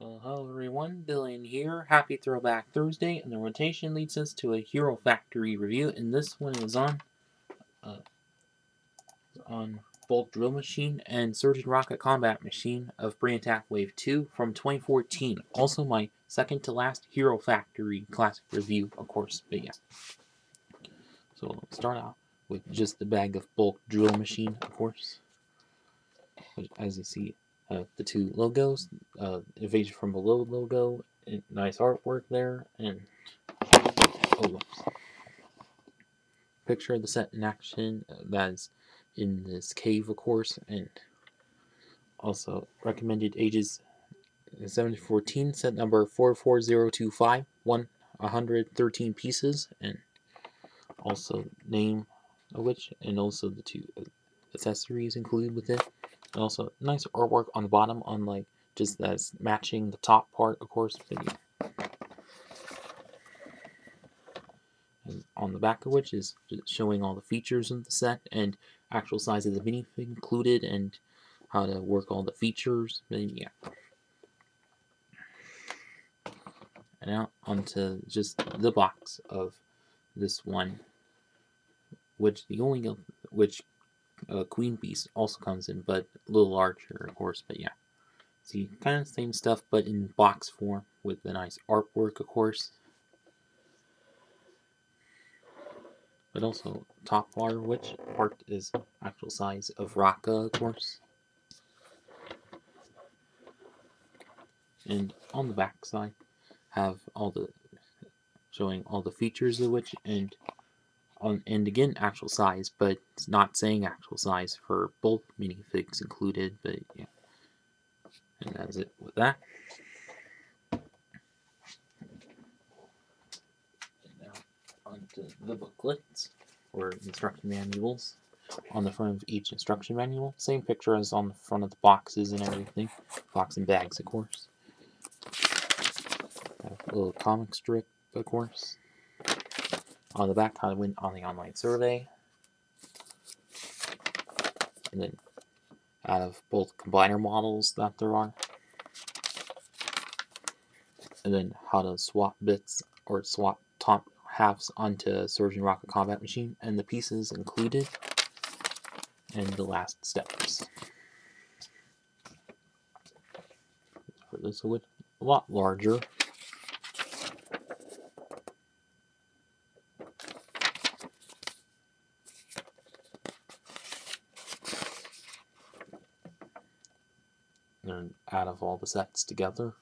Well, hello everyone, Billion here. Happy Throwback Thursday, and the rotation leads us to a Hero Factory review, and this one is on uh, on Bulk Drill Machine and Surge and Rocka Combat Machine of Brain Attack Wave 2 from 2014. Also my second to last Hero Factory classic review, of course, but yeah. So let's start out with just the bag of Bulk Drill Machine, of course. As you see, uh, the two logos, uh, Invasion from Below logo, nice artwork there, and oh, picture of the set in action uh, that is in this cave, of course, and also recommended ages 7 to 14, set number 44025, 113 pieces, and also name of which, and also the two accessories included with it. And also, nice artwork on the bottom, on like just that's matching the top part, of course. And on the back of which is showing all the features of the set and actual size of the minifig included and how to work all the features. And yeah. And now onto just the box of this one, which the only which uh, Queen Beast also comes in, but a little larger, of course, but yeah. See, kind of same stuff, but in box form with the nice artwork, of course. But also, top bar, which part is actual size of Rocka, of course. And on the back side, have all the showing all the features of which and on, and again actual size, but it's not saying actual size for both minifigs included, but yeah. And that's it with that. now onto the booklets or instruction manuals on the front of each instruction manual. Same picture as on the front of the boxes and everything. Box and bags, of course. a little comic strip, of course on the back how to win on the online survey. And then out of both combiner models that there are. And then how to swap bits or swap top halves onto Surge and Rocka Combat Machine and the pieces included and the last steps. This would a lot larger of all the sets together.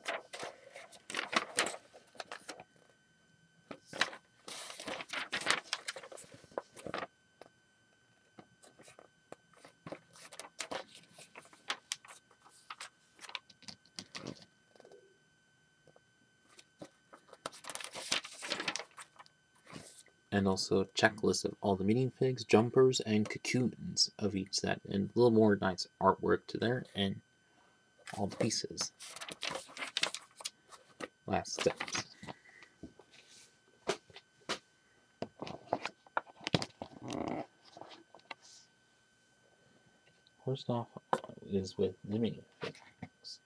and also a checklist of all the minifigs, jumpers, and cocoons of each set, and a little more nice artwork to there, and all the pieces. Last steps. First off is with things.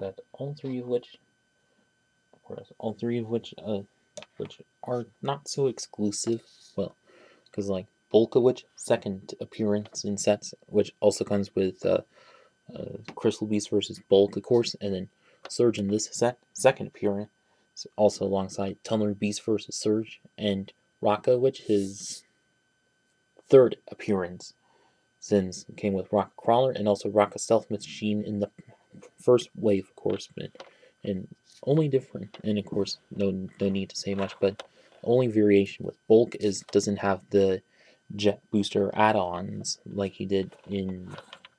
That all three of which, all three of which, uh, which are not so exclusive. Well, because like Bulkowitch second appearance in sets, which also comes with uh, uh, Crystal Beast versus Bulk, of course, and then Surge in this set, second appearance, also alongside Tunnel Beast versus Surge, and Rocka, which his third appearance since came with Rocka Crawler and also Rocka Stealth Machine in the first wave, of course, but and only different, and of course, no no need to say much, but only variation with Bulk is doesn't have the jet booster add-ons like he did in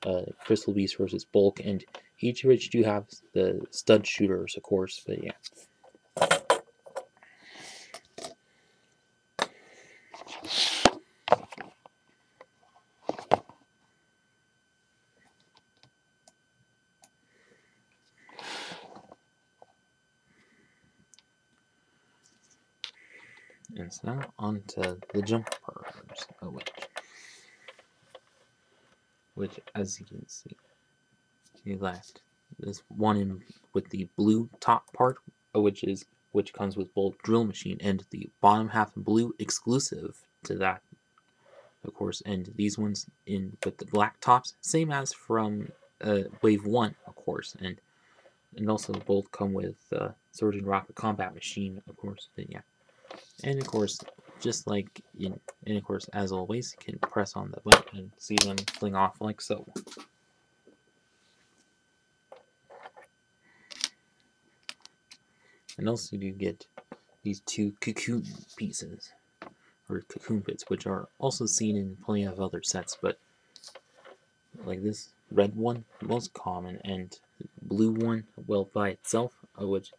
uh, Crystal Beast versus Bulk, and each of which do have the stud shooters, of course, but yeah. And so now on to the jumpers, which, which as you can see, you left. This one in with the blue top part, which is which comes with Bulk Drill Machine and the bottom half blue exclusive to that of course. And these ones in with the black tops same as from uh, wave 1 of course. And and also both come with uh, and Rocka combat machine of course. But yeah. And of course just like in and of course as always you can press on the button and see them fling off like so. And also you get these two cocoon pieces, or cocoon bits, which are also seen in plenty of other sets, but like this red one, most common, and blue one, well by itself, uh, which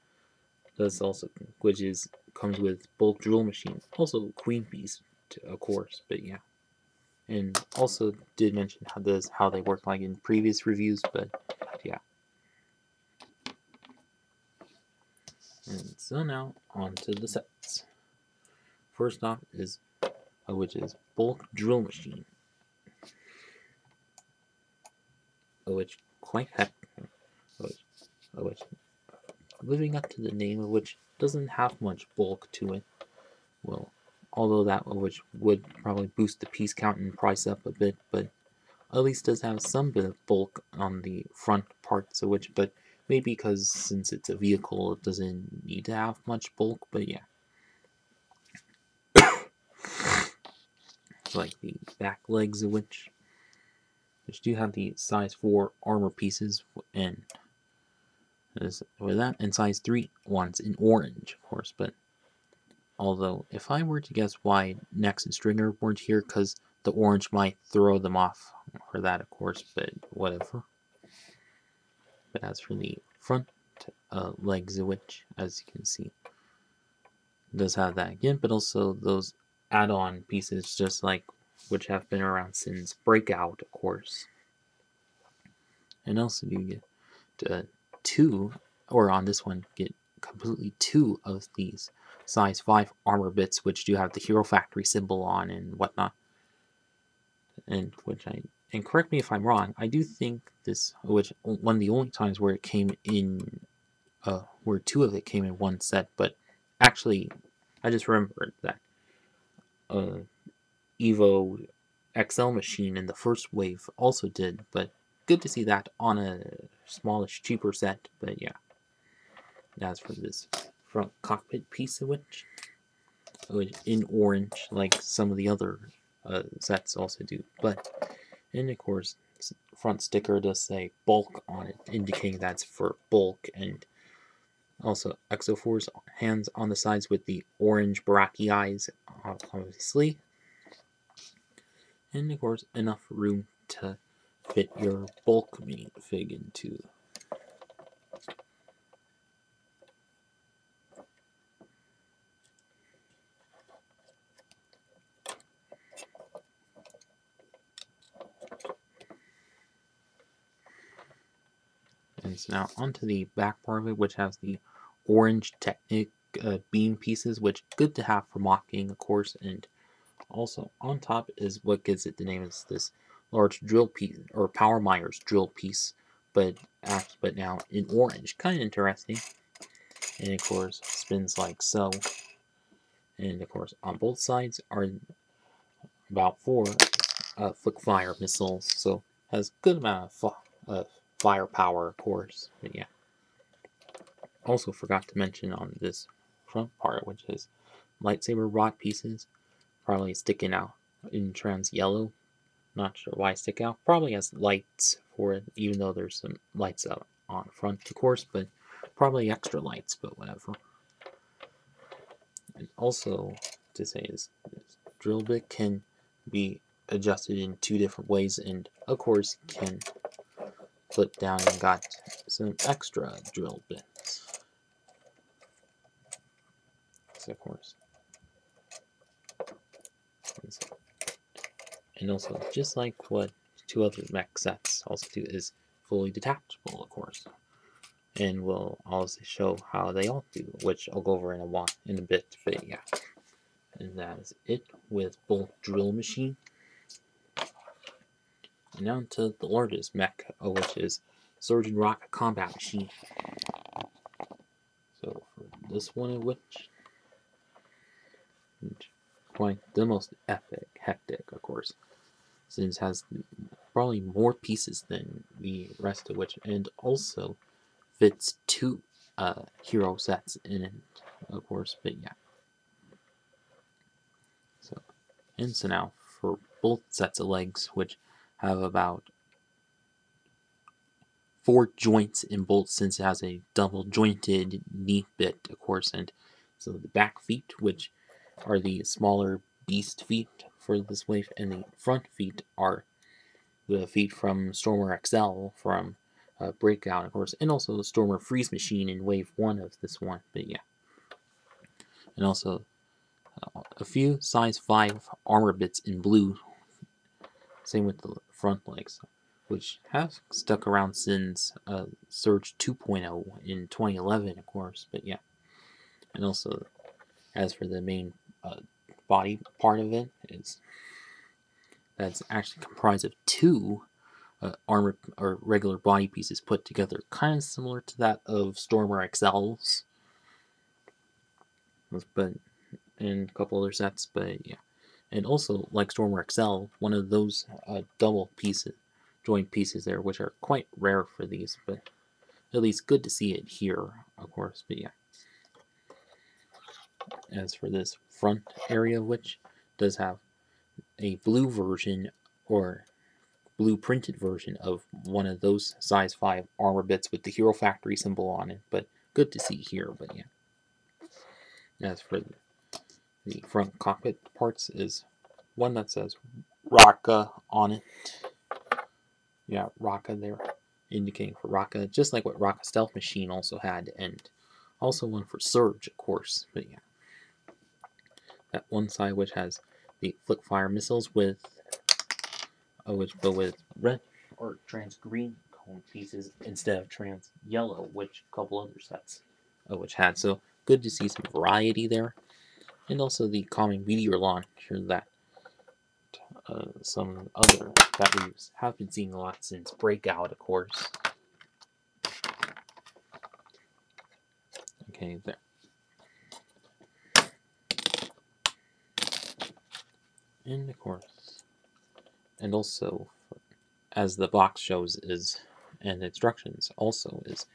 does also, which is comes with bulk drill machine, also Queen Beast, of course, but yeah. And also did mention how this how they work like in previous reviews, but yeah. And so now on to the sets. First off is uh, which is bulk drill machine. Which quite happy which, which living up to the name of which doesn't have much bulk to it. Well, although that which would probably boost the piece count and price up a bit, but at least does have some bit of bulk on the front parts of which, but Maybe because since it's a vehicle, it doesn't need to have much bulk, but yeah. like the back legs of which, which do have the size 4 armor pieces, and with that, and size 3 ones in orange, of course, but although if I were to guess why Nex and Stringer weren't here, because the orange might throw them off for that, of course, but whatever. But as for the front uh, legs, which, as you can see, does have that again, but also those add-on pieces, just like which have been around since Breakout, of course. And also you get uh, two, or on this one, get completely two of these size 5 armor bits, which do have the Hero Factory symbol on and whatnot. And which I and correct me if I'm wrong, I do think this, which one of the only times where it came in, uh, where two of it came in one set, but actually, I just remembered that uh, Evo XL machine in the first wave also did, but good to see that on a smallish, cheaper set, but yeah. As for this front cockpit piece of which, in orange, like some of the other uh, sets also do, but and of course, front sticker does say bulk on it, indicating that's for bulk. And also Exo4's hands on the sides with the orange Barraki eyes, obviously. And of course, enough room to fit your bulk minifig into. And so now onto the back part of it, which has the orange Technic uh, beam pieces, which good to have for mocking, of course, and also on top is what gives it the name is this large drill piece or Power Miners drill piece, but but now in orange, kind of interesting. And of course spins like so. And of course on both sides are about four uh, flick fire missiles, so has good amount of, of firepower, of course. But yeah. Also forgot to mention on this front part, which is lightsaber rod pieces, probably sticking out in trans yellow. Not sure why stick out. Probably has lights for it, even though there's some lights out on front, of course, but probably extra lights, but whatever. And also to say is this drill bit can be adjusted in two different ways and of course can flip down and got some extra drill bits. So of course. And also, just like what two other mech sets also do, is fully detachable, of course. And we'll also show how they all do, which I'll go over in a while, in a bit, but yeah. And that is it with Bulk Drill Machine and now to the largest mech, uh, which is Surge and Rocka combat machine. So for this one, which quite the most epic, hectic, of course, since has probably more pieces than the rest of which, and also fits two uh, hero sets in it, of course. But yeah. So, and so now for both sets of legs, which have about four joints in both since it has a double jointed knee bit, of course, and so the back feet, which are the smaller beast feet for this wave, and the front feet are the feet from Stormer XL from uh, Breakout, of course, and also the Stormer Freeze Machine in wave one of this one, but yeah. And also uh, a few size 5 armor bits in blue, same with the front legs which have stuck around since uh, Surge 2.0 in 2011, of course, but yeah. And also, as for the main uh, body part of it, is that's actually comprised of two uh, armor or regular body pieces put together, kind of similar to that of Stormer XL's, but in a couple other sets, but yeah. And also, like Stormer XL, one of those uh, double pieces joint pieces there, which are quite rare for these, but at least good to see it here, of course, but yeah. As for this front area, which does have a blue version or blue printed version of one of those size 5 armor bits with the Hero Factory symbol on it, but good to see here, but yeah. As for the front cockpit parts is one that says Rocka on it yeah, Rocka there, indicating for Rocka, just like what Rocka Stealth Machine also had, and also one for Surge, of course, but yeah. That one side which has the flick fire missiles with, oh, which, but with red or trans green cone pieces instead of trans yellow, which a couple other sets of which had. So good to see some variety there. And also the calming meteor launcher that uh, some other that we have been seeing a lot since Breakout, of course. Okay, there. And of course, and also, as the box shows is, and instructions also is,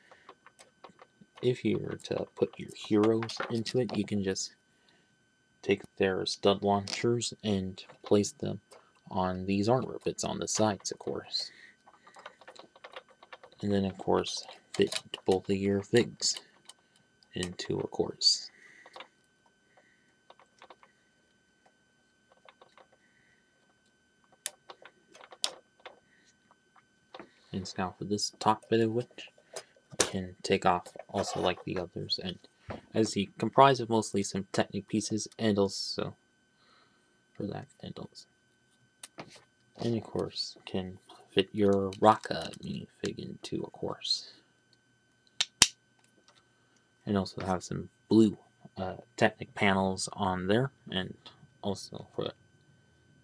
if you were to put your heroes into it, you can just take their stud launchers and place them on these armor bits on the sides, of course. And then, of course, fit both of your figs into a course. And now for this top bit of which can take off also like the others and as he comprised of mostly some Technic pieces and also for that and also and of course can fit your Rocka minifig into a course. And also have some blue uh, Technic panels on there, and also for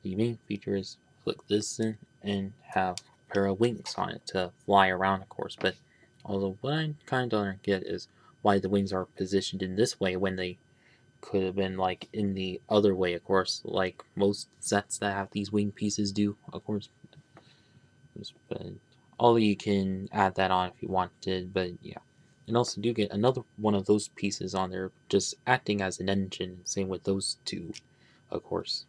the main feature is flick this in and have pair of wings on it to fly around, of course. But although what I kind of don't get is why the wings are positioned in this way when they could have been like in the other way, of course, like most sets that have these wing pieces do, of course. But all you can add that on if you wanted, but yeah. And also do get another one of those pieces on there, just acting as an engine, same with those two, of course.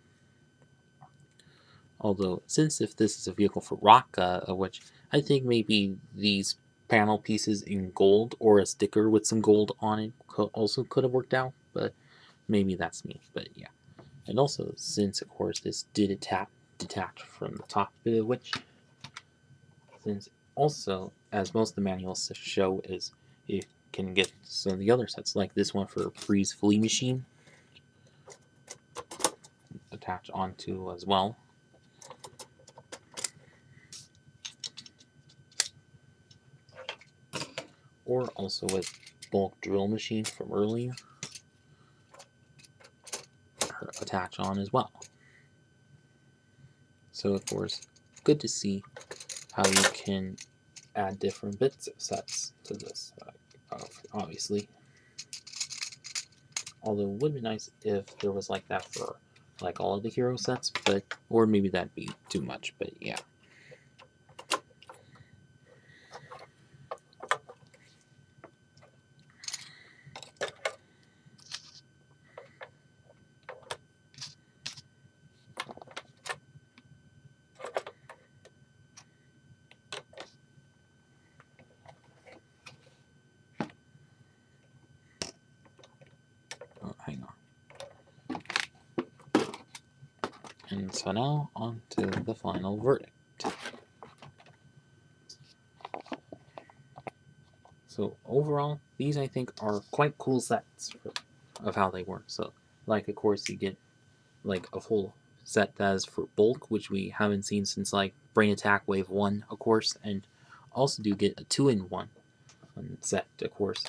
Although, since if this is a vehicle for Rocka, uh, which I think maybe these panel pieces in gold or a sticker with some gold on it also could have worked out, but Maybe that's me, but yeah. And also, since of course this did attach, detach from the top bit of which, since also, as most of the manuals show, is you can get some of the other sets, like this one for Freeze Flea Machine, attach onto as well. Or also with Bulk Drill Machine from earlier attach on as well. So of course, good to see how you can add different bits of sets to this, uh, obviously. Although it would be nice if there was like that for like all of the hero sets, but or maybe that'd be too much, but yeah. Oh, hang on. And so now on to the final verdict. So overall, these I think are quite cool sets for, of how they work. So, like of course you get like a full set that is for bulk, which we haven't seen since like Brain Attack Wave One, of course, and also do get a two-in-one set, of course,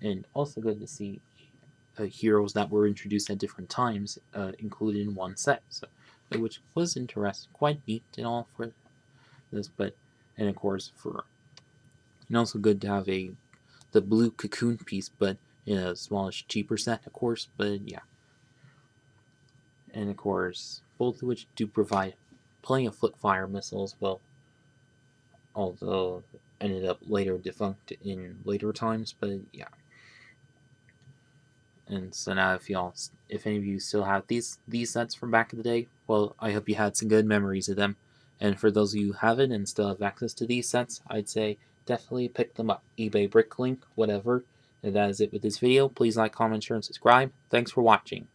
and also good to see uh, heroes that were introduced at different times uh, included in one set, so which was interesting, quite neat and all for this. But and of course for and also good to have a the blue cocoon piece, but in a smallish, cheaper set, of course. But yeah, and of course both of which do provide plenty of flip fire missiles. Well, although ended up later defunct in later times, but yeah. And so now, if y'all, if any of you still have these these sets from back in the day, well, I hope you had some good memories of them. And for those of you who haven't and still have access to these sets, I'd say definitely pick them up. eBay, Bricklink, whatever. And that is it with this video. Please like, comment, share, and subscribe. Thanks for watching.